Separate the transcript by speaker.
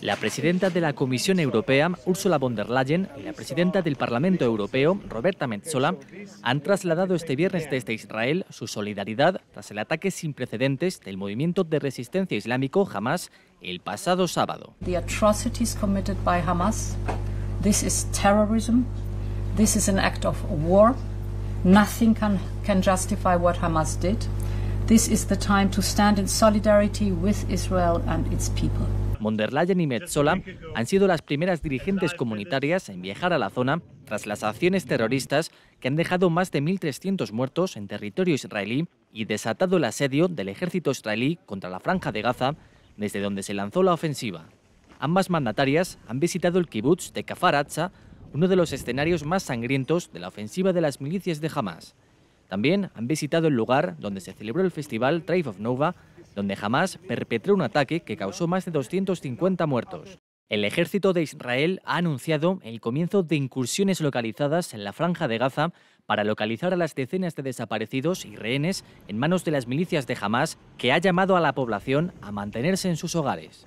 Speaker 1: La presidenta de la Comisión Europea, Ursula von der Leyen, y la presidenta del Parlamento Europeo, Roberta Metsola, han trasladado este viernes desde Israel su solidaridad tras el ataque sin precedentes del movimiento de resistencia islámico Hamas el pasado sábado.
Speaker 2: The atrocities committed by Hamas, this is terrorism, this is an act of war. Nothing can, can justify what Hamas did. This is the time to stand in solidarity with Israel and its people.
Speaker 1: Von der Leyen y Metzola han sido las primeras dirigentes comunitarias en viajar a la zona tras las acciones terroristas que han dejado más de 1.300 muertos en territorio israelí y desatado el asedio del ejército israelí contra la franja de Gaza, desde donde se lanzó la ofensiva. Ambas mandatarias han visitado el kibbutz de Kafar Atza, uno de los escenarios más sangrientos de la ofensiva de las milicias de Hamas. También han visitado el lugar donde se celebró el festival Tribe of Nova, donde Hamas perpetró un ataque que causó más de 250 muertos. El ejército de Israel ha anunciado el comienzo de incursiones localizadas en la franja de Gaza para localizar a las decenas de desaparecidos y rehenes en manos de las milicias de Hamas, que ha llamado a la población a mantenerse en sus hogares.